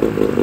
Mm-hmm.